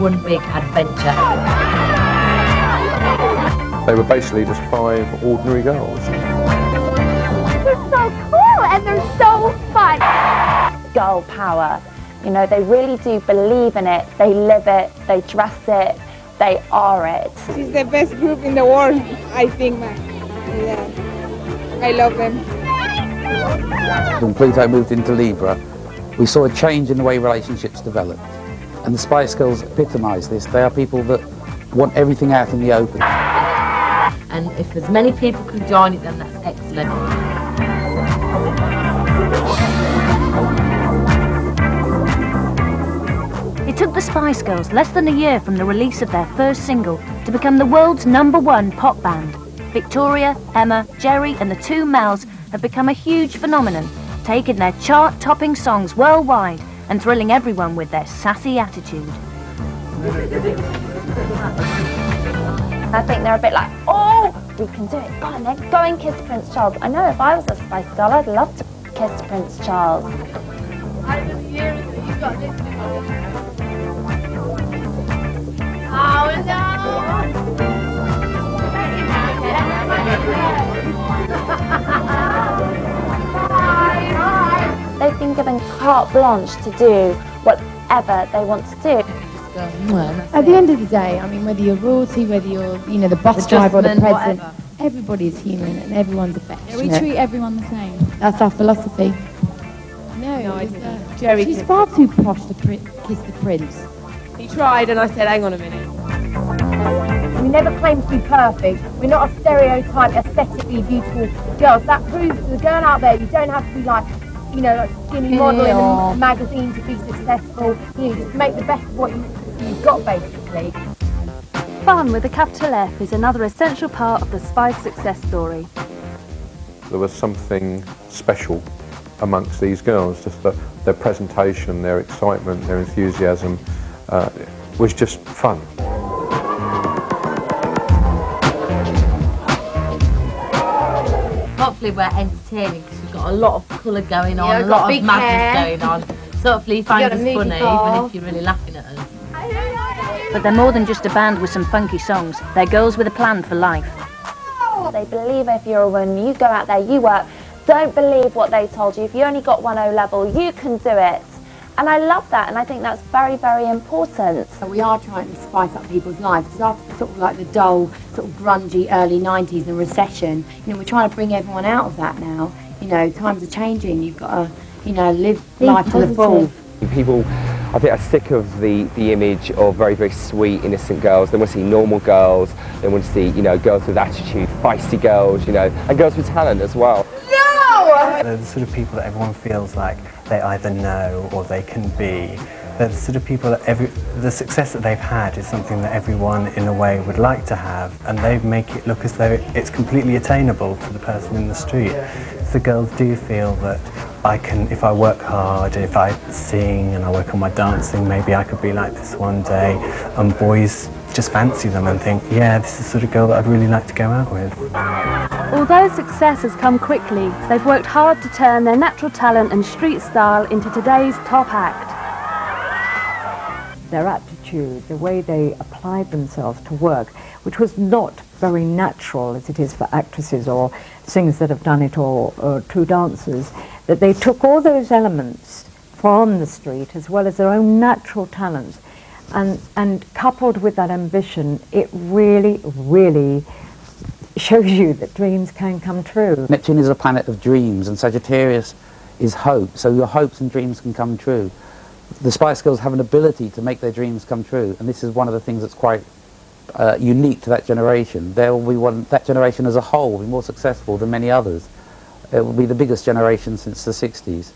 one big adventure. They were basically just five ordinary girls. They're so cool and they're so fun. Girl power. You know, they really do believe in it. They live it. They dress it. They are it. She's the best group in the world, I think, man. Yeah. I love them. When Pluto moved into Libra, we saw a change in the way relationships developed. And the Spice Girls epitomise this. They are people that want everything out in the open. And if as many people can join it, then that's excellent. It took the Spice Girls less than a year from the release of their first single to become the world's number one pop band. Victoria, Emma, Geri and the two Mels have become a huge phenomenon, taking their chart-topping songs worldwide and thrilling everyone with their sassy attitude. I think they're a bit like, oh, we can do it. Go on then, go and kiss Prince Charles. I know if I was a Spice Girl, I'd love to kiss Prince Charles. They've been given carte blanche to do whatever they want to do. At the end of the day, I mean, whether you're royalty, whether you're, you know, the bus The driver or the president, whatever. is human and everyone's affectionate. We treat everyone the same. That's our philosophy. No, No, I was, didn't. uh, Geri she's did. far too posh to pri- kiss the prince. He tried and I said, hang on a minute. We never claim to be perfect. We're not a stereotype, aesthetically beautiful girls. That proves to the girl out there you don't have to be like, you know, like skinny model in a magazine to be successful. You know, just make the best of what you, you've got, basically. Fun with a capital F is another essential part of the Spice success story. There was something special amongst these girls, just the, their presentation, their excitement, their enthusiasm uh, was just fun. Hopefully we're entertaining because we've got a lot of colour going on, Yeah, a lot of madness hair. going on. So hopefully you find got us funny, star. even if you're really laughing at us. But they're more than just a band with some funky songs. They're girls with a plan for life. Oh, they believe if you're a woman, you go out there, you work. Don't believe what they told you. If you only got 1 O level, you can do it. And I love that, and I think that's very, very important. So we are trying to spice up people's lives because after sort of like the dull, sort of grungy early 90s and recession, you know, we're trying to bring everyone out of that now. You know, times are changing. You've got to, you know, live life to the full. People, I think, are sick of the, the image of very, very sweet, innocent girls. They want to see normal girls. They want to see, you know, girls with attitude, feisty girls, you know, and girls with talent as well. They're the sort of people that everyone feels like they either know or they can be. They're the sort of people that every, the success that they've had is something that everyone in a way would like to have and they make it look as though it's completely attainable to the person in the street. The girls do feel that I can, if I work hard, if I sing and I work on my dancing, maybe I could be like this one day. And boys just fancy them and think, yeah, this is the sort of girl that I'd really like to go out with. Although success has come quickly, they've worked hard to turn their natural talent and street style into today's top act. their aptitude, the way they applied themselves to work, which was not very natural as it is for actresses or singers that have done it or, or true dancers, that they took all those elements from the street as well as their own natural talents and, and coupled with that ambition, it really, really shows you that dreams can come true. Neptune is a planet of dreams, and Sagittarius is hope, so your hopes and dreams can come true. The Spice Girls have an ability to make their dreams come true, and this is one of the things that's quite uh, unique to that generation. There will be one, that generation as a whole will be more successful than many others. It will be the biggest generation since the 60s.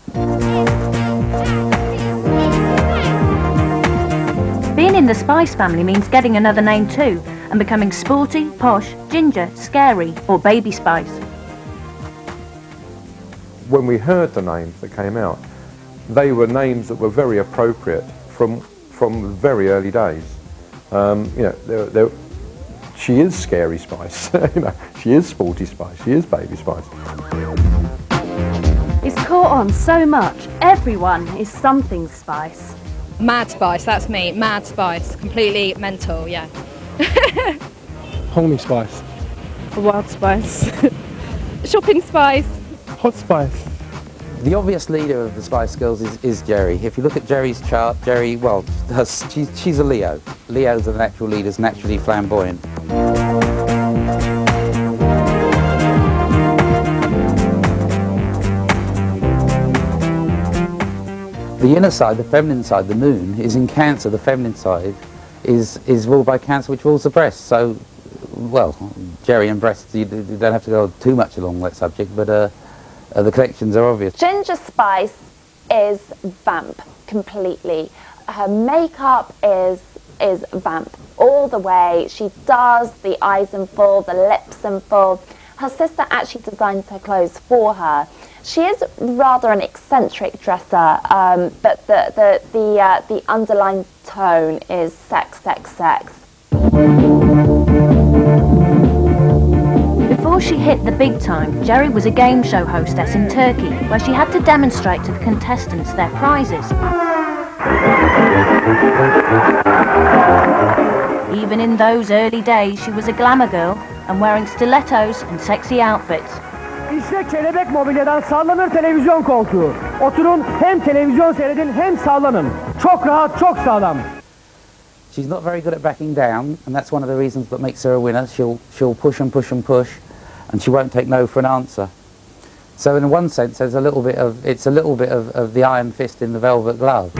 Being in the Spice family means getting another name too and becoming sporty, posh, ginger, scary or baby Spice. When we heard the names that came out, they were names that were very appropriate from from very early days. Um, you know, they're, they're, she is Scary Spice. you know, she is Sporty Spice. She is Baby Spice. It's caught on so much. Everyone is something Spice. Mad Spice, that's me. Mad Spice. Completely mental, yeah. Homey Spice. Wild Spice. Shopping Spice. Hot Spice. The obvious leader of the Spice Girls is, is Geri. If you look at Geri's chart, Geri, well, her, she's, she's a Leo. Leos are natural leaders, naturally flamboyant. The inner side, the feminine side, the moon, is in Cancer. The feminine side is, is ruled by Cancer, which rules the breast. So, well, Geri and breasts, you, you don't have to go too much along that subject, but uh, uh, the connections are obvious. Ginger Spice is vamp completely. Her makeup is is vamp all the way. She does the eyes in full, the lips in full. Her sister actually designs her clothes for her. She is rather an eccentric dresser, um, but the the the, uh, the underlying tone is sex, sex, sex. Before she hit the big time, Geri was a game show hostess in Turkey, where she had to demonstrate to the contestants their prizes. Even in those early days, she was a glamour girl and wearing stilettos and sexy outfits. İşte Kelebek Mobilya'dan sallanır televizyon koltuğu. Oturun hem televizyon seyredin hem sallanın. Çok rahat, çok sağlam. She's not very good at backing down, and that's one of the reasons that makes her a winner. She'll, she'll push and push and push, and she won't take no for an answer. So in one sense, there's a little bit of, it's a little bit of, of the iron fist in the velvet glove.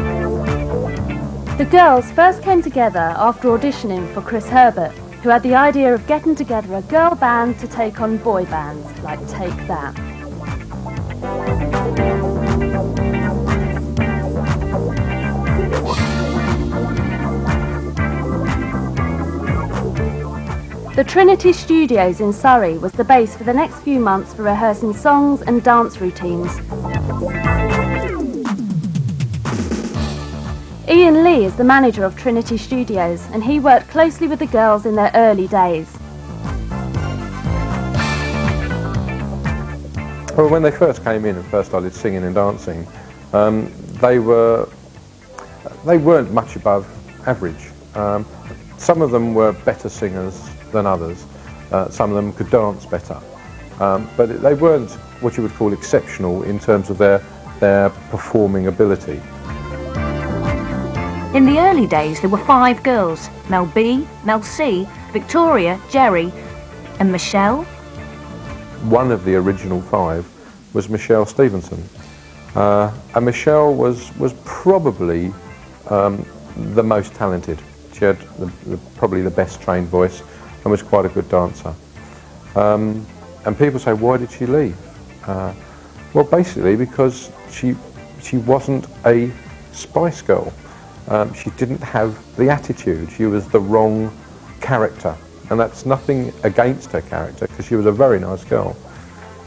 The girls first came together after auditioning for Chris Herbert, who had the idea of getting together a girl band to take on boy bands, like Take That. The Trinity Studios in Surrey was the base for the next few months for rehearsing songs and dance routines. Ian Lee is the manager of Trinity Studios and he worked closely with the girls in their early days. Well, when they first came in and first started singing and dancing, um, they were they weren't much above average. Um, some of them were better singers than others. Uh, some of them could dance better, um, but they weren't what you would call exceptional in terms of their their performing ability. In the early days, there were five girls Mel B, Mel C, Victoria, Geri, and Michelle. One of the original five was Michelle Stephenson, uh, and Michelle was was probably um, the most talented. She had the, the, probably the best trained voice and was quite a good dancer. Um, and people say, why did she leave? Uh, well, basically because she she wasn't a Spice Girl. Um, she didn't have the attitude. She was the wrong character. And that's nothing against her character, because she was a very nice girl.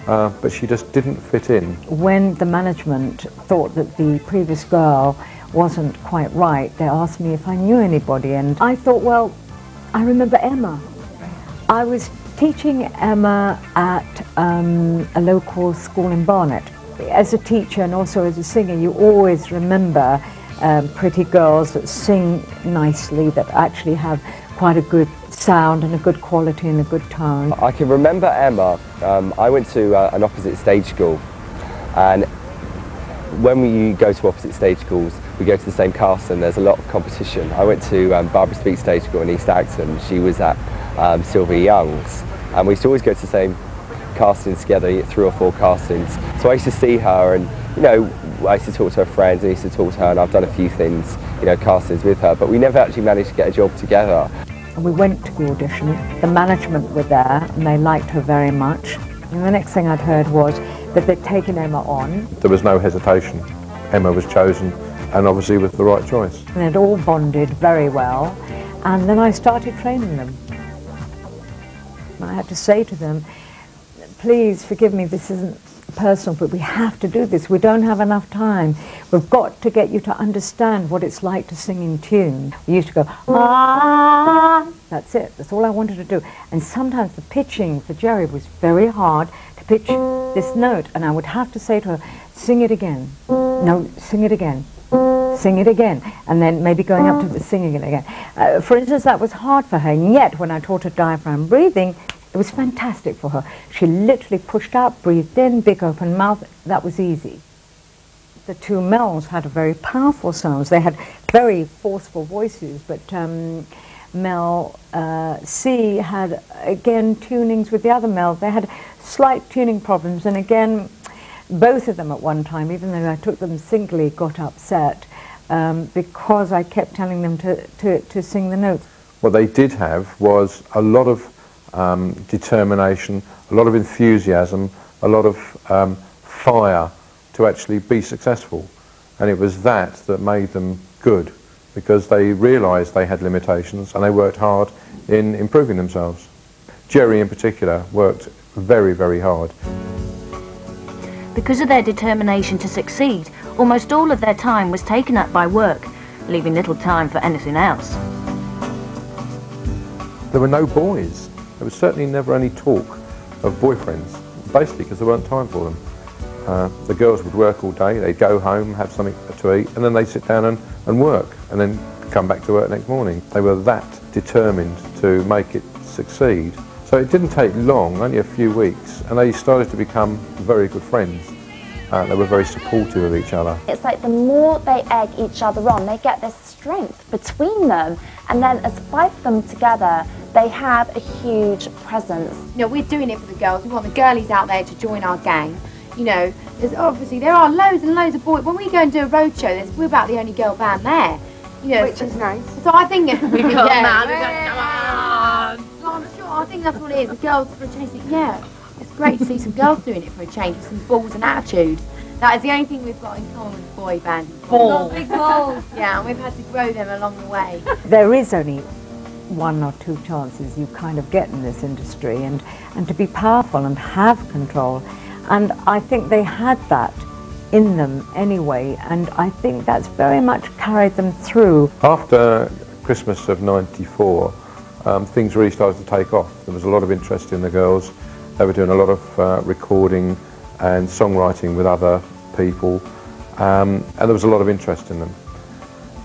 Uh, but she just didn't fit in. When the management thought that the previous girl wasn't quite right, they asked me if I knew anybody. And I thought, well, I remember Emma. I was teaching Emma at um, a local school in Barnet. As a teacher and also as a singer, you always remember um, pretty girls that sing nicely, that actually have quite a good sound and a good quality and a good tone. I can remember Emma. Um, I went to uh, an opposite stage school, and when we go to opposite stage schools, we go to the same cast and there's a lot of competition. I went to um, Barbara Speake Stage School in East Acton. She was at um, Sylvia Young's, and we used to always go to the same castings together, three or four castings. So I used to see her and, you know, I used to talk to her friends, I used to talk to her and I've done a few things, you know, castings with her, but we never actually managed to get a job together. And we went to the audition, the management were there and they liked her very much. And the next thing I'd heard was that they'd taken Emma on. There was no hesitation. Emma was chosen and obviously was the right choice. And they'd all bonded very well. And then I started training them. I had to say to them, please forgive me, this isn't personal, but we have to do this. We don't have enough time. We've got to get you to understand what it's like to sing in tune. We used to go, ah, that's it. That's all I wanted to do. And sometimes the pitching for Geri was very hard to pitch this note. And I would have to say to her, sing it again. No, sing it again. sing it again, and then maybe going up to the singing it again. Uh, for instance, that was hard for her, and yet when I taught her diaphragm breathing, it was fantastic for her. She literally pushed out, breathed in, big open mouth. That was easy. The two Mels had a very powerful sounds. They had very forceful voices, but um, Mel uh, C had again tunings with the other Mel. They had slight tuning problems, and again, both of them at one time, even though I took them singly, got upset um, because I kept telling them to, to, to sing the notes. What they did have was a lot of um, determination, a lot of enthusiasm, a lot of um, fire to actually be successful. And it was that that made them good because they realised they had limitations and they worked hard in improving themselves. Geri in particular worked very, very hard. Because of their determination to succeed, almost all of their time was taken up by work, leaving little time for anything else. There were no boys. There was certainly never any talk of boyfriends, basically because there weren't time for them. Uh, the girls would work all day, they'd go home, have something to eat, and then they'd sit down and, and work, and then come back to work next morning. They were that determined to make it succeed. So it didn't take long, only a few weeks, and they started to become very good friends. Uh, they were very supportive of each other. It's like the more they egg each other on, they get this strength between them. And then as five of them together, they have a huge presence. You know, we're doing it for the girls. We want the girlies out there to join our gang. You know, there's obviously there are loads and loads of boys. When we go and do a road show, there's, we're about the only girl band there. You know, Which is nice. So I think we've got yeah, mad, we yeah. got, come on. So I'm sure. I think that's what it is. The girls for a change. Yeah, it's great to see some girls doing it for a change with some balls and attitude. That is the only thing we've got in common with boy bands. Balls. Big balls. yeah, and we've had to grow them along the way. There is only one or two chances you kind of get in this industry and, and to be powerful and have control. And I think they had that in them anyway, and I think that's very much carried them through. After Christmas of 94, um, things really started to take off. There was a lot of interest in the girls. They were doing a lot of uh, recording and songwriting with other people, um, and there was a lot of interest in them.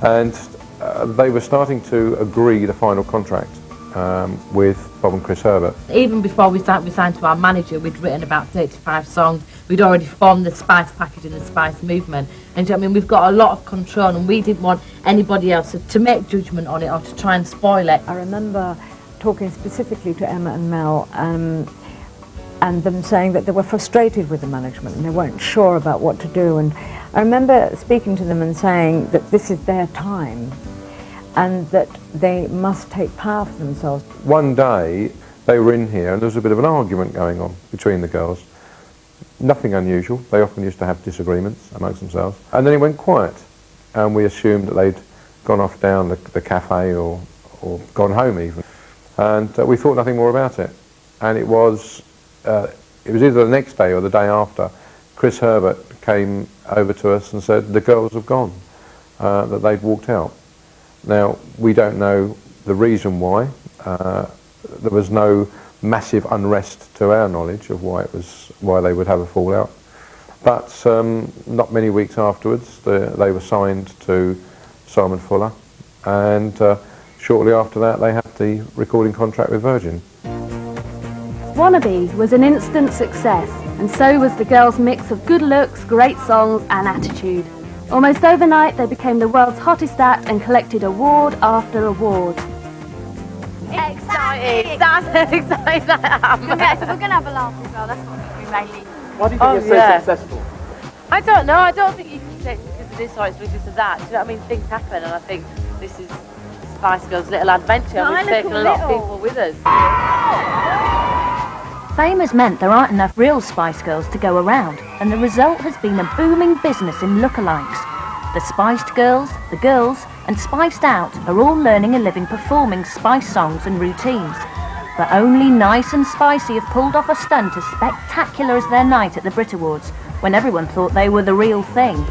And uh, they were starting to agree the final contract um, with Bob and Chris Herbert. Even before we signed, we signed to our manager, we'd written about 35 songs. We'd already formed the Spice package and the Spice movement. And you know I mean, we've got a lot of control and we didn't want anybody else to, to make judgment on it or to try and spoil it. I remember talking specifically to Emma and Mel um, and them saying that they were frustrated with the management and they weren't sure about what to do. And I remember speaking to them and saying that this is their time and that they must take power for themselves. One day they were in here and there was a bit of an argument going on between the girls. Nothing unusual. They often used to have disagreements amongst themselves. And then it went quiet and we assumed that they'd gone off down the, the cafe or, or gone home even. And uh, we thought nothing more about it. And it was, uh, it was either the next day or the day after, Chris Herbert came over to us and said the girls have gone, uh, that they'd walked out. Now, we don't know the reason why. Uh, there was no massive unrest to our knowledge of why it was why they would have a fallout. But um, not many weeks afterwards, the, they were signed to Simon Fuller, and uh, shortly after that, they had the recording contract with Virgin. Wannabe was an instant success, and so was the girls' mix of good looks, great songs, and attitude. Almost overnight, they became the world's hottest act and collected award after award. Excited! That's excited I am. Yeah, so we're going to have a laugh as well. That's what we mainly. Why do you think Oh, you're so yeah. successful? I don't know. I don't think you can say it's because of this or it's because of that. Do you know what I mean? Things happen, and I think this is Spice Girls' little adventure. and We've taken a little lot of people with us. Oh! The fame has meant there aren't enough real Spice Girls to go around, and the result has been a booming business in lookalikes. The Spiced Girls, the Girls, and Spiced Out are all learning a living performing Spice songs and routines. But only Nice and Spicy have pulled off a stunt as spectacular as their night at the Brit Awards, when everyone thought they were the real thing.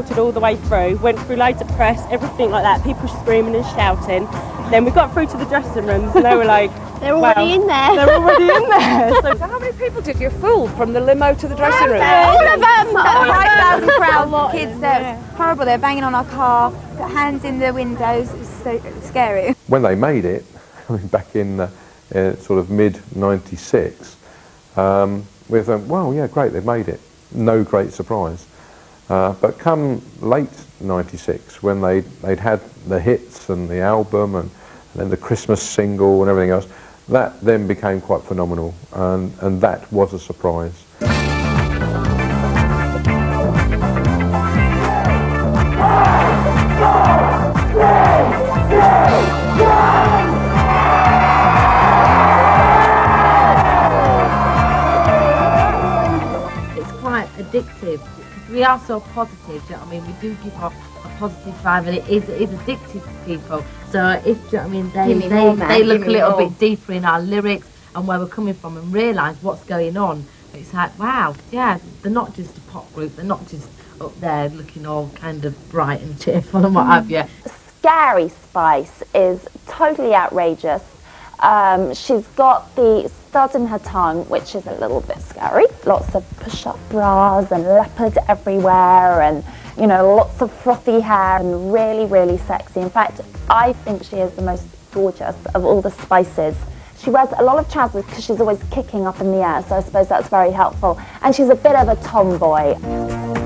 We were escorted all the way through, went through loads of press, everything like that, people screaming and shouting. Then we got through to the dressing rooms and they were like, They're already well, in there. They're already in there. So how many people did you fool from the limo to the dressing room? All of them! All of them. 5,000 crowd, kids there. It was horrible. They're banging on our car, put hands in the windows. It was so it was scary. When they made it, I mean, back in uh, uh, sort of mid 96, um, we thought, well, yeah, great, they've made it. No great surprise. Uh, but come late 96, when they, they'd had the hits and the album and, and then the Christmas single and everything else, that then became quite phenomenal and, and that was a surprise. It's quite addictive we are so positive. Do you know what I mean? We do give off a positive vibe, and it is it is addictive to people. So if do you know what I mean, they me they, more, they give look a little bit deeper in our lyrics and where we're coming from, and realise what's going on. It's like wow, yeah, they're not just a pop group. They're not just up there looking all kind of bright and cheerful and what have mm. you. Scary Spice is totally outrageous. Um, she's got the stud in her tongue, which is a little bit scary. Lots of push-up bras and leopard everywhere, and you know, lots of frothy hair and really, really sexy. In fact, I think she is the most gorgeous of all the spices. She wears a lot of trousers because she's always kicking up in the air, so I suppose that's very helpful. And she's a bit of a tomboy.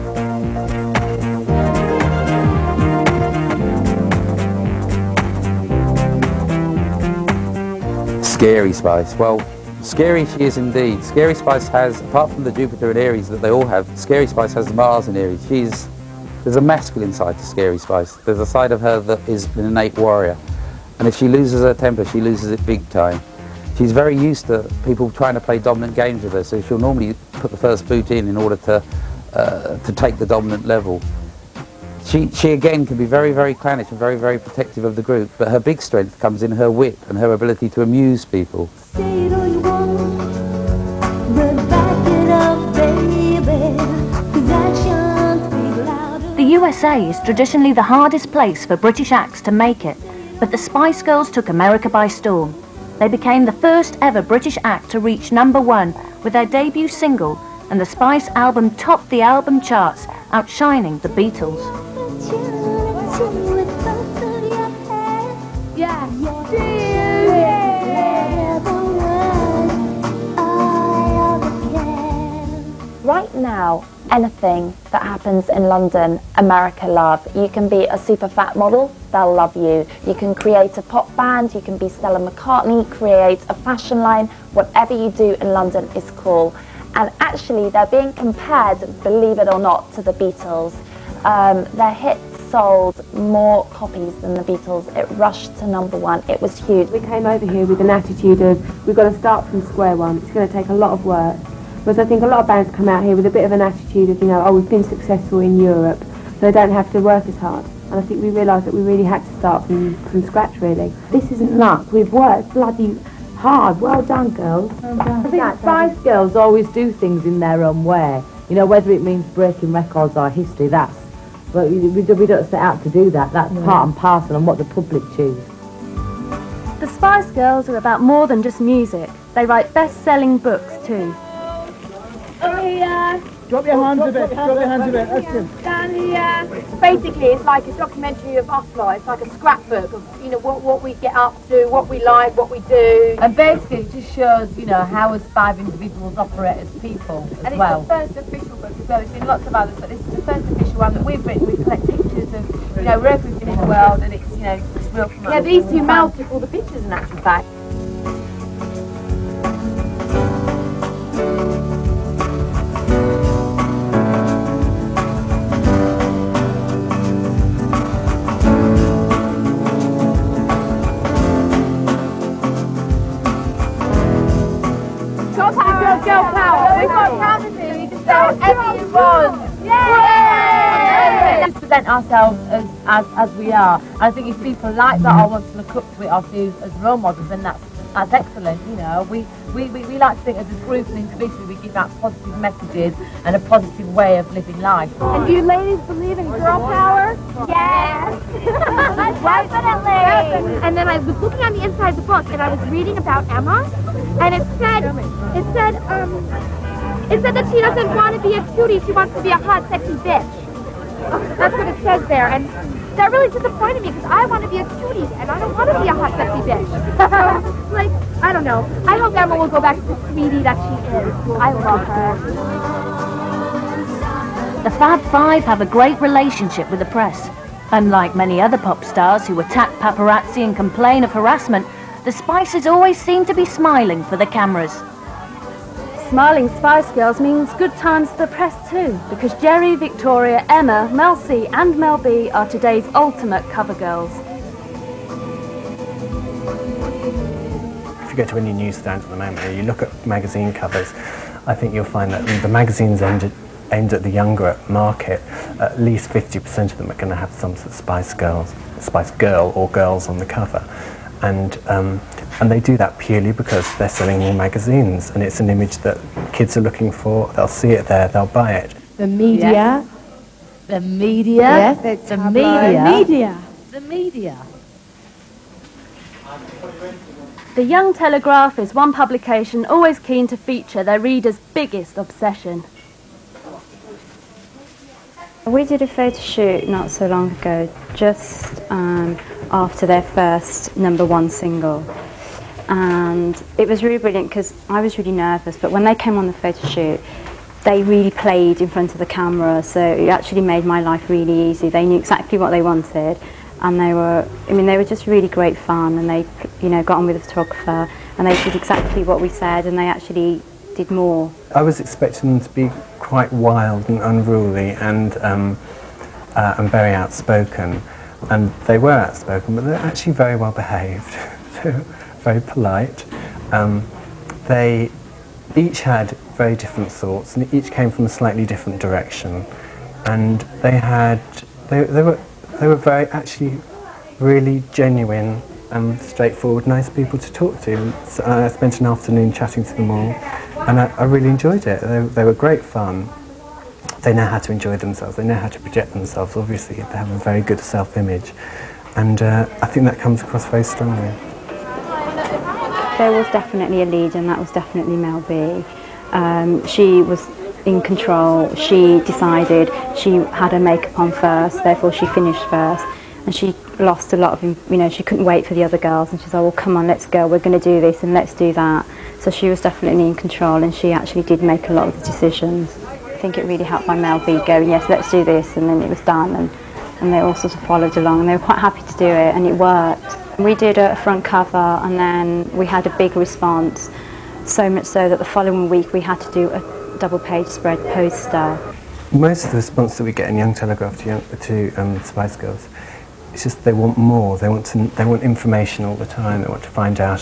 Scary Spice. Well, scary she is indeed. Scary Spice has, apart from the Jupiter and Aries that they all have, Scary Spice has Mars and Aries. She's, there's a masculine side to Scary Spice. There's a side of her that is an innate warrior. And if she loses her temper, she loses it big time. She's very used to people trying to play dominant games with her, so she'll normally put the first boot in in order to, uh, to take the dominant level. She, she again can be very, very clannish and very, very protective of the group, but her big strength comes in her wit and her ability to amuse people. The USA is traditionally the hardest place for British acts to make it, but the Spice Girls took America by storm. They became the first ever British act to reach number one with their debut single, and the Spice album topped the album charts, outshining the Beatles. Now, anything that happens in London, America love. You can be a super fat model, they'll love you. You can create a pop band, you can be Stella McCartney, create a fashion line. Whatever you do in London is cool. And actually, they're being compared, believe it or not, to the Beatles. Um, their hits sold more copies than the Beatles. It rushed to number one. It was huge. We came over here with an attitude of we've got to start from square one. It's going to take a lot of work. Whereas I think a lot of bands come out here with a bit of an attitude of, you know, oh, we've been successful in Europe, so they don't have to work as hard. And I think we realised that we really had to start from, from scratch, really. This isn't luck. We've worked bloody hard. Well done, girls. I think Spice Girls always do things in their own way. You know, whether it means breaking records or history, that's. But we, we, don't- we don't set out to do that. That's part and parcel and what the public choose. The Spice Girls are about more than just music. They write best-selling books too. Yeah. Drop your hands a bit. Drop your hands a bit. That's good. Down here. Basically, it's like a documentary of us lot. It's like a scrapbook of, you know, what, what we get up to, what we like, what we do. And basically, it just shows, you know, how us five individuals operate as people as And well. it's the first official book as well. There's been lots of others, but this is the first official one that we've written. We collect pictures of, you know, wherever we've been in the world, and it's, you know, it's real from Yeah, us. these two mouths took all the pictures in actual fact. Yay! Let's present ourselves as, as, as we are. I think if people like that or want to look up to it or see us as role models, then that's That's excellent, you know. We, we, we, we like to think as a group and individually we give out positive messages and a positive way of living life. And do you ladies believe in girl power? Yes. Definitely. And then I was looking on the inside of the book and I was reading about Emma and it said it said um it said that she doesn't want to be a cutie, she wants to be a hot, sexy bitch. Oh, that's what it says there and that really disappointed me because I want to be a cutie and I don't want to be a hot, sexy bitch. Like, I don't know. I hope Emma will go back to the sweetie that she is. I love her. The Fab Five have a great relationship with the press. Unlike many other pop stars who attack paparazzi and complain of harassment, the Spices always seem to be smiling for the cameras. Smiling Spice Girls means good times for the press too, because Geri, Victoria, Emma, Mel C and Mel B are today's ultimate cover girls. If you go to any newsstand at the moment, you look at magazine covers, I think you'll find that the magazines aimed at, aimed at the younger market, at least 50% of them are going to have some sort of Spice Girls, Spice Girl or girls on the cover. And, um, and they do that purely because they're selling more magazines and it's an image that kids are looking for. They'll see it there, they'll buy it. The media. Yes. The media. Yes, the tabloid. media. Media. The media. The Young Telegraph is one publication always keen to feature their readers' biggest obsession. We did a photo shoot not so long ago, just um, after their first number one single. And it was really brilliant because I was really nervous, but when they came on the photo shoot, they really played in front of the camera, so it actually made my life really easy. They knew exactly what they wanted, and they were, I mean, they were just really great fun, and they, you know, got on with the photographer, and they did exactly what we said, and they actually did more. I was expecting them to be quite wild and unruly and, um, uh, and very outspoken. And they were outspoken, but they're actually very well behaved. very polite. Um, they each had very different thoughts and each came from a slightly different direction. And they had, they, they, were, they were very, actually really genuine and straightforward, nice people to talk to. So I spent an afternoon chatting to them all, and I, I really enjoyed it. They, they were great fun. They know how to enjoy themselves. They know how to project themselves. Obviously, they have a very good self-image, and uh, I think that comes across very strongly. There was definitely a lead, and that was definitely Mel B. Um, she was in control. She decided she had her makeup on first, therefore she finished first. And she lost a lot of, you know, she couldn't wait for the other girls. And she said, oh, well, come on, let's go. We're going to do this and let's do that. So she was definitely in control, and she actually did make a lot of the decisions. I think it really helped my Mel B going, yes, let's do this. And then it was done. And, and they all sort of followed along. And they were quite happy to do it, and it worked. We did a front cover, and then we had a big response. So much so that the following week we had to do a double page spread poster. Most of the response that we get in Young Telegraph to, young, to um, Spice Girls, it's just they want more. They want to, they want information all the time. They want to find out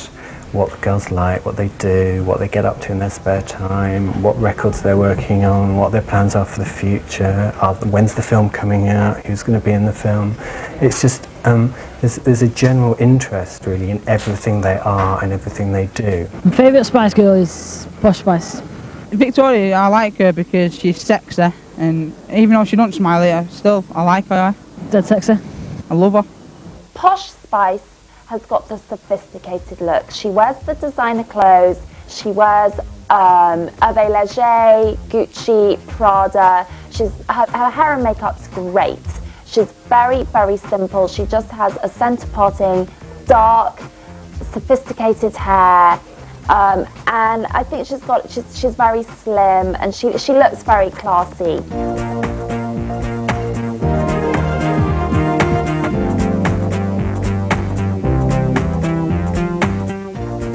what the girls like, what they do, what they get up to in their spare time, what records they're working on, what their plans are for the future, are, when's the film coming out, who's going to be in the film. It's just, um, there's, there's a general interest really in everything they are and everything they do. My favourite Spice Girl is Posh Spice. Victoria, I like her because she's sexy, and even though she don't smile at her, still, I like her. Dead sexy. I love her. Posh Spice has got the sophisticated look. She wears the designer clothes. She wears um, Hervé Leger, Gucci, Prada. She's her, her hair and makeup's great. She's very, very simple. She just has a centre parting, dark, sophisticated hair. Um, and I think she's got she's, she's very slim and she, she looks very classy.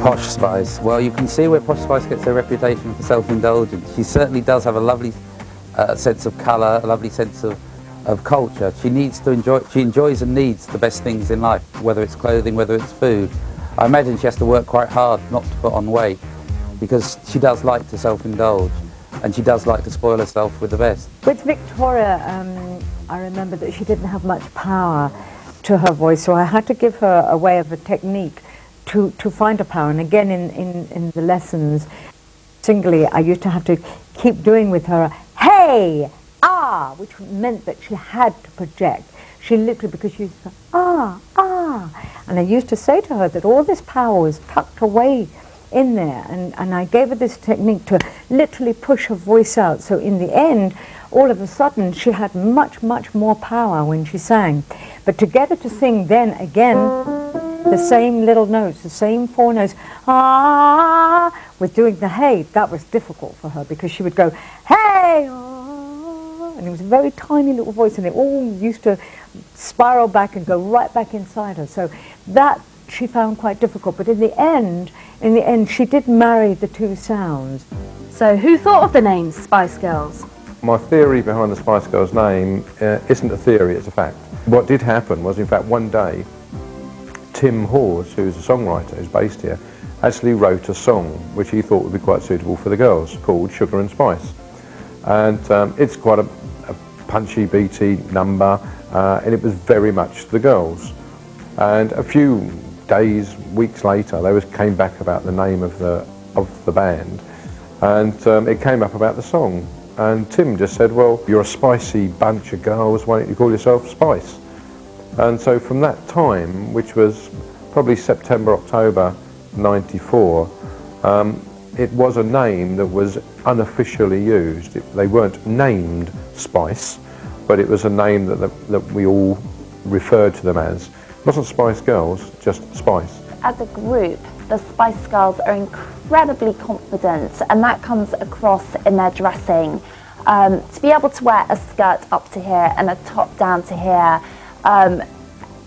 Posh Spice. Well, you can see where Posh Spice gets her reputation for self-indulgence. She certainly does have a lovely uh, sense of colour, a lovely sense of, of culture. She needs to enjoy, she enjoys and needs the best things in life, whether it's clothing, whether it's food. I imagine she has to work quite hard not to put on weight because she does like to self-indulge and she does like to spoil herself with the best. With Victoria, um, I remember that she didn't have much power to her voice, so I had to give her a way of a technique to, to find a power. And again, in, in, in the lessons, singly, I used to have to keep doing with her, hey, ah, which meant that she had to project. She literally, because she used to, ah, ah. And I used to say to her that all this power was tucked away in there. And, and I gave her this technique to literally push her voice out. So in the end, all of a sudden, she had much, much more power when she sang. But to get her to sing then again, the same little notes, the same four notes, ah, with doing the hey, that was difficult for her because she would go, hey, and it was a very tiny little voice and it all used to spiral back and go right back inside her. So that she found quite difficult. But in the end, in the end, she did marry the two sounds. So who thought of the name Spice Girls? My theory behind the Spice Girls name uh, isn't a theory, it's a fact. What did happen was, in fact, one day, Tim Hawes, who's a songwriter who's based here, actually wrote a song which he thought would be quite suitable for the girls, called Sugar and Spice. And um, it's quite a, a punchy, beaty number, uh, and it was very much the girls. And a few days, weeks later, they was, came back about the name of the, of the band, and um, it came up about the song. And Tim just said, well, you're a spicy bunch of girls, why don't you call yourself Spice? And so from that time, which was probably September, October 94, um, it was a name that was unofficially used. It, they weren't named Spice, but it was a name that, that, that we all referred to them as. It wasn't Spice Girls, just Spice. As a group, the Spice Girls are incredibly confident, and that comes across in their dressing. Um, to be able to wear a skirt up to here and a top down to here, um,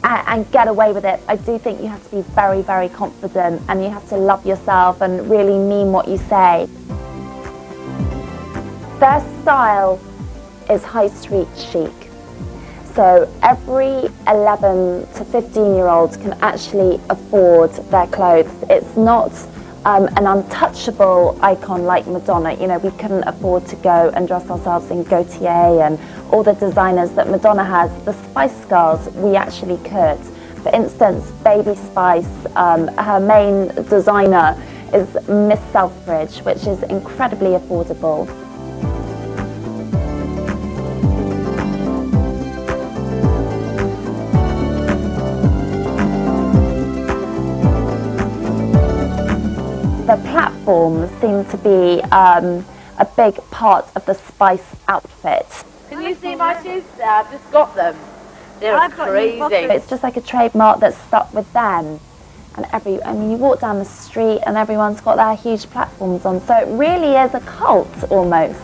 and, get away with it, I do think you have to be very, very confident, and you have to love yourself and really mean what you say. Their style is high street chic. So every 11 to 15 year olds can actually afford their clothes. It's not um, an untouchable icon like Madonna. You know, we couldn't afford to go and dress ourselves in Gaultier and all the designers that Madonna has. The Spice Girls, we actually could. For instance, Baby Spice, um, her main designer is Miss Selfridge, which is incredibly affordable. The platforms seem to be um, a big part of the Spice outfit. Can you see my shoes there? I've just got them. They're I've crazy. It's just like a trademark that's stuck with them. And every, I mean, you walk down the street and everyone's got their huge platforms on. So it really is a cult almost.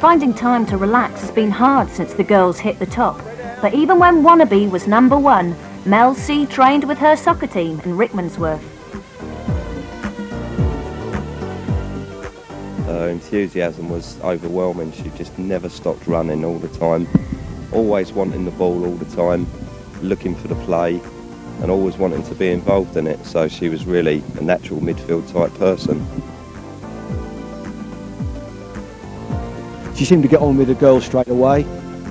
Finding time to relax has been hard since the girls hit the top. But even when Wannabe was number one, Mel C trained with her soccer team in Rickmansworth. Her enthusiasm was overwhelming. She just never stopped running all the time, always wanting the ball all the time, looking for the play, and always wanting to be involved in it. So she was really a natural midfield type person. She seemed to get on with the girls straight away,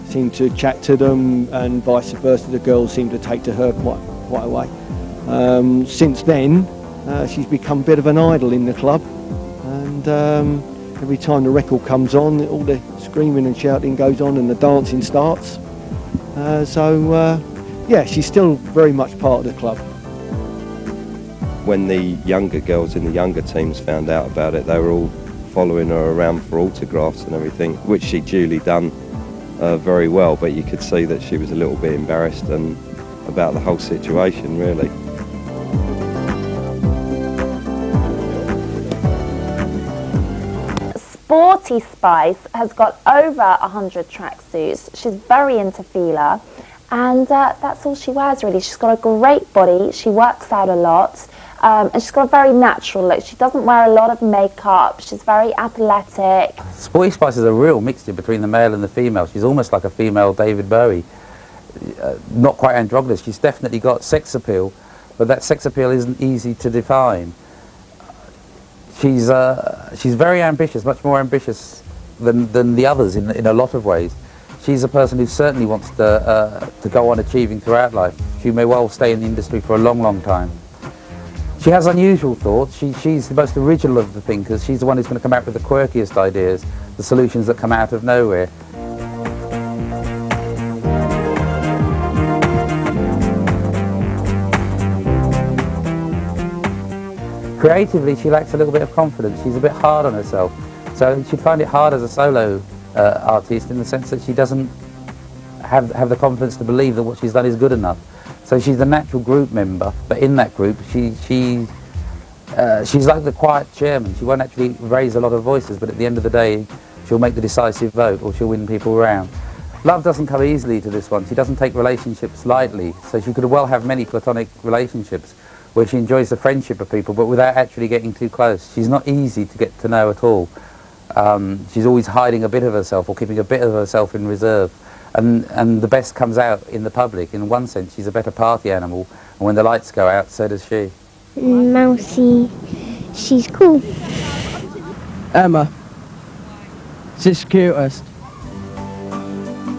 seemed to chat to them, and vice versa. The girls seemed to take to her quite quite away. Um, since then, uh, she's become a bit of an idol in the club um, every time the record comes on, all the screaming and shouting goes on and the dancing starts. Uh, so, uh, yeah, she's still very much part of the club. When the younger girls in the younger teams found out about it, they were all following her around for autographs and everything, which she duly done uh, very well, but you could see that she was a little bit embarrassed and about the whole situation, really. Sporty Spice has got over 100 tracksuits. She's very into Fila and uh, that's all she wears really. She's got a great body, she works out a lot um, and she's got a very natural look. She doesn't wear a lot of makeup, she's very athletic. Sporty Spice is a real mixture between the male and the female. She's almost like a female David Bowie. Uh, not quite androgynous, she's definitely got sex appeal, but that sex appeal isn't easy to define she's uh, she's very ambitious, much more ambitious than than the others in in a lot of ways. She's a person who certainly wants to uh, to go on achieving throughout life. She may well stay in the industry for a long, long time. She has unusual thoughts. She, she's the most original of the thinkers. She's the one who's going to come out with the quirkiest ideas, the solutions that come out of nowhere. Creatively, she lacks a little bit of confidence. She's a bit hard on herself. So she'd find it hard as a solo uh, artist in the sense that she doesn't have, have the confidence to believe that what she's done is good enough. So she's the natural group member, but in that group, she, she, uh, she's like the quiet chairman. She won't actually raise a lot of voices, but at the end of the day, she'll make the decisive vote or she'll win people around. Love doesn't come easily to this one. She doesn't take relationships lightly, so she could well have many platonic relationships where she enjoys the friendship of people, but without actually getting too close. She's not easy to get to know at all. Um, she's always hiding a bit of herself or keeping a bit of herself in reserve. And, and the best comes out in the public. In one sense, she's a better party animal, and when the lights go out, so does she. Mousy, she's cool. Emma. She's cutest.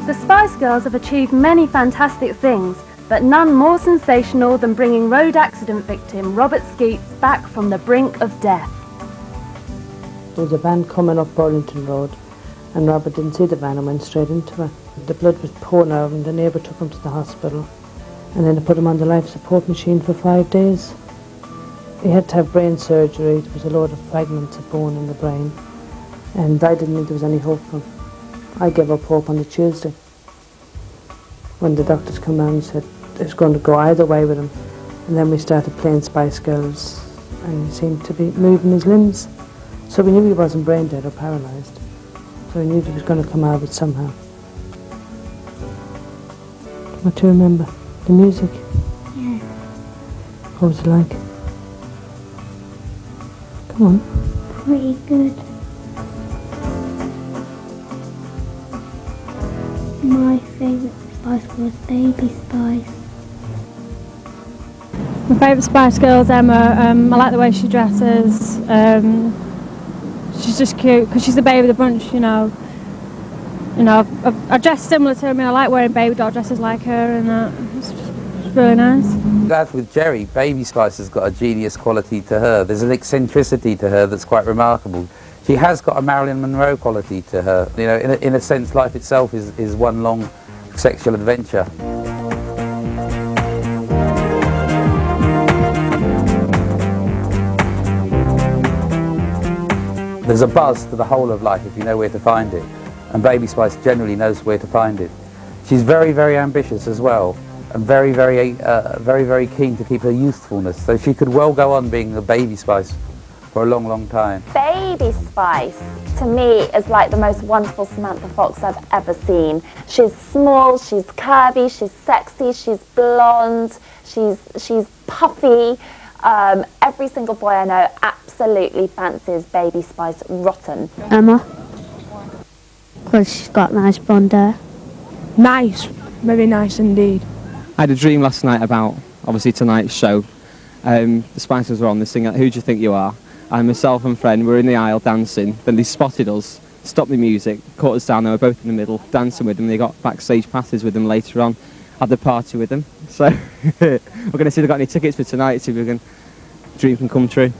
The Spice Girls have achieved many fantastic things, but none more sensational than bringing road accident victim Robert Skeets back from the brink of death. There was a van coming up Burlington Road and Robert didn't see the van and went straight into it. The blood was pouring out and the neighbour took him to the hospital and then they put him on the life support machine for five days. He had to have brain surgery. There was a load of fragments of bone in the brain and I didn't think there was any hope for him. I gave up hope on the Tuesday when the doctors come around and said it was going to go either way with him. And then we started playing Spice Girls and he seemed to be moving his limbs. So we knew he wasn't brain dead or paralysed. So we knew he was going to come out of it somehow. What do you remember? The music? Yeah. What was it like? Come on. Pretty good. My favourite Spice was Baby Spice. My favourite Spice Girl is Emma. Um, I like the way she dresses. Um, she's just cute because she's the baby of the bunch, you know. You know, I, I dress similar to her. I mean, I like wearing baby doll dresses like her, and that. It's, really nice. As with Geri, Baby Spice has got a genius quality to her. There's an eccentricity to her that's quite remarkable. She has got a Marilyn Monroe quality to her. You know, in a, in a sense, life itself is, is one long sexual adventure. There's a buzz to the whole of life if you know where to find it, and Baby Spice generally knows where to find it. She's very, very ambitious as well, and very, very, uh, very, very keen to keep her youthfulness. So she could well go on being a Baby Spice for a long, long time. Baby Spice, to me, is like the most wonderful Samantha Fox I've ever seen. She's small, she's curvy, she's sexy, she's blonde, she's, she's puffy. Um, every single boy I know absolutely fancies Baby Spice rotten. Emma. Because she's got nice blonde hair. Nice, very nice indeed. I had a dream last night about, obviously, tonight's show. Um, the Spices were on, they sing out, Who Do You Think You Are? And myself and friend were in the aisle dancing. Then they spotted us, stopped the music, caught us down, they were both in the middle, dancing with them. They got backstage passes with them later on, had the party with them. So we're going to see if they've got any tickets for tonight, see if we can, dream can come true.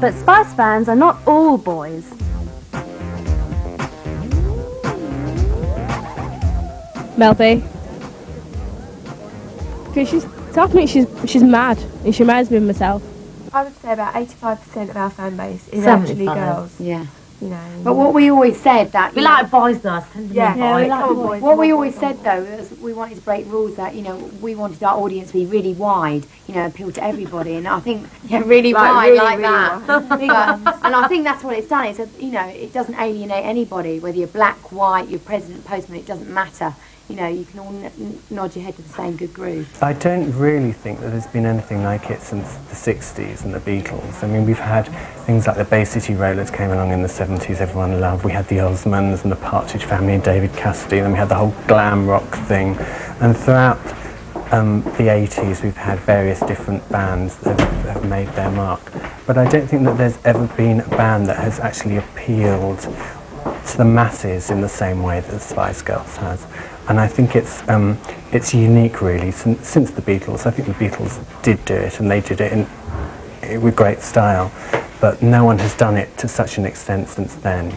But Spice fans are not all boys. Mel B. Because she's, to me, she's, she's mad. And she reminds me of myself. I would say about 85% of our fan base is actually girls. Yeah. You know. But what we always said that We you like boys though. I Yeah, be yeah, we like boys. What we always said though is we wanted to break rules that you know we wanted our audience to be really wide, you know, appeal to everybody, and I think yeah, really Like, wide really, like really that. wide. And I think that's what it's done. It's a, you know it doesn't alienate anybody whether you're black, white, you're president, postman. It doesn't matter. You know you can all nod your head to the same good groove. I don't really think that there's been anything like it since the 60s and the Beatles. I mean, we've had things like the Bay City Rollers came along in the 70s, everyone loved. We had the Osmonds and the Partridge Family and David Cassidy, and then we had the whole glam rock thing. And throughout um, the 80s, we've had various different bands that have made their mark. But I don't think that there's ever been a band that has actually appealed to the masses in the same way that the Spice Girls has. And I think it's um, it's unique really since, since the Beatles. I think the Beatles did do it, and they did it in, with great style, but no one has done it to such an extent since then.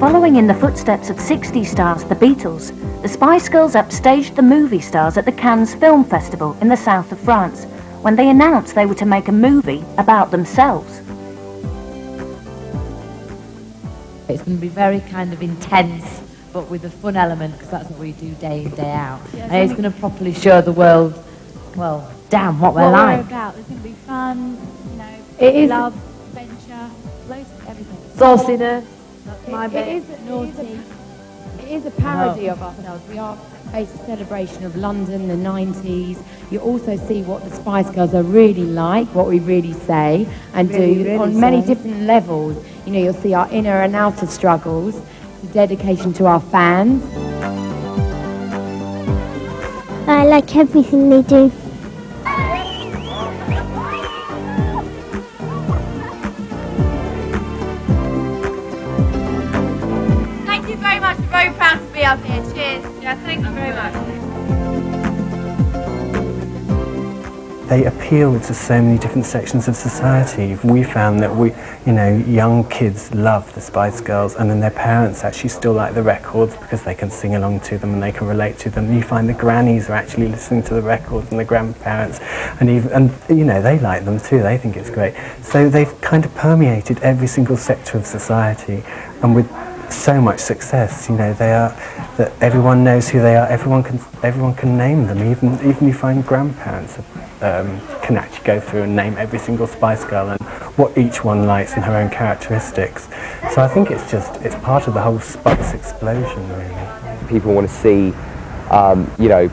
Following in the footsteps of 60s stars the Beatles, the Spice Girls upstaged the movie stars at the Cannes Film Festival in the south of France when they announced they were to make a movie about themselves. It's going to be very kind of intense, but with a fun element, because that's what we do day in, day out. and it's going to properly show the world, well, damn, what we're what like. we're about. There's going to be fun, you know, It is- love, adventure, loads of everything. Sauciness, my It- it is, naughty. It is a uh-huh. parody of ourselves. We are a celebration of London, the 90s. You also see what the Spice Girls are really like, what we really say and Really, do really on many different levels. You know, you'll see our inner and outer struggles. the dedication to our fans. I like everything they do. Thank you very much. We're very proud to be up here. Cheers. Yeah, thank you very much. They appeal to so many different sections of society. We found that we, you know, young kids love the Spice Girls, and then their parents actually still like the records because they can sing along to them and they can relate to them. You find the grannies are actually listening to the records and the grandparents, and even and you know they like them too. They think it's great. So they've kind of permeated every single sector of society, and with so much success, you know, they are that everyone knows who they are. Everyone can everyone can name them. Even even you find grandparents um, can actually go through and name every single Spice Girl and what each one likes and her own characteristics. So I think it's just it's part of the whole Spice explosion, really. people want to see, um, you know,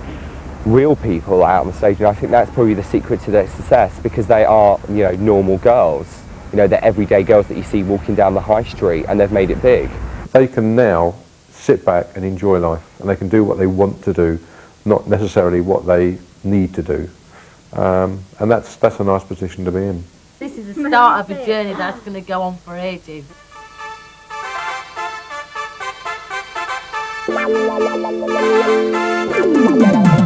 real people out on the stage, and I think that's probably the secret to their success because they are, you know, normal girls. You know, they're everyday girls that you see walking down the high street, and they've made it big. They can now sit back and enjoy life, and they can do what they want to do, not necessarily what they need to do. Um, and that's, that's a nice position to be in. This is the start of a journey that's going to go on for ages.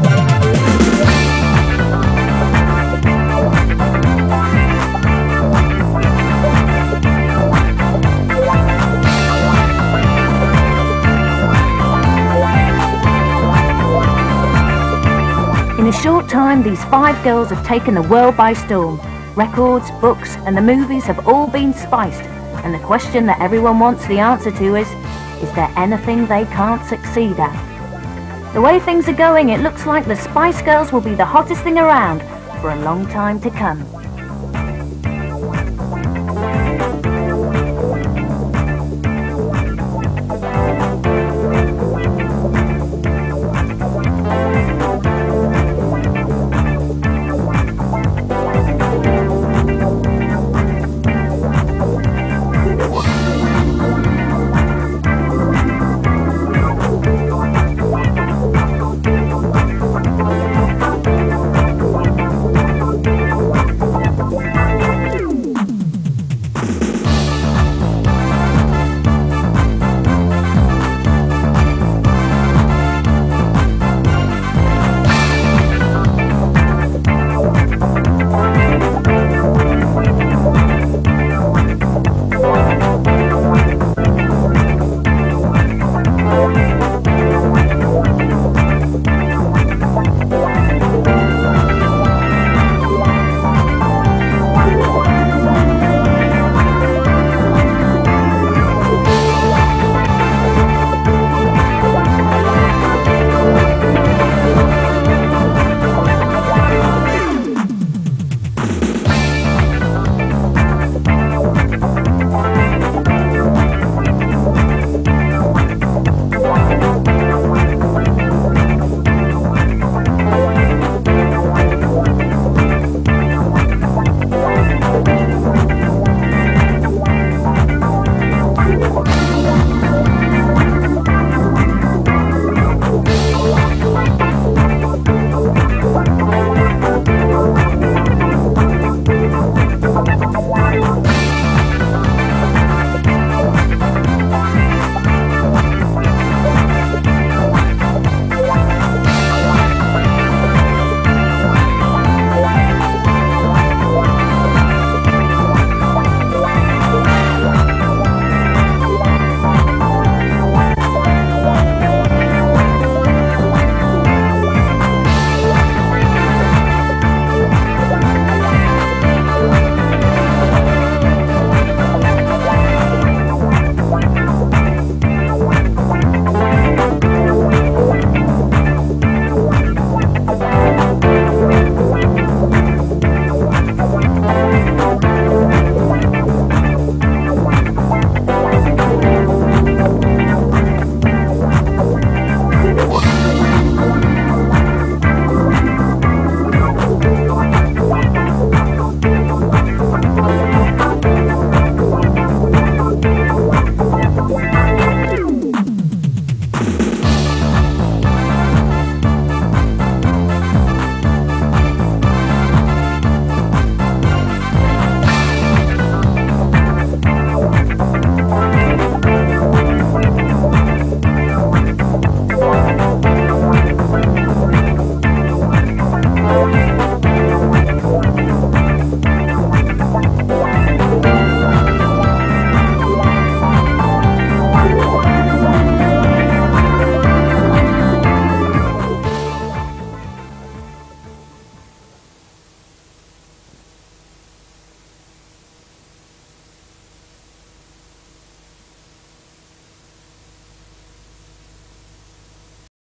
In a short time, these five girls have taken the world by storm. Records, books, and the movies have all been spiced. And the question that everyone wants the answer to is, is there anything they can't succeed at? The way things are going, it looks like the Spice Girls will be the hottest thing around for a long time to come.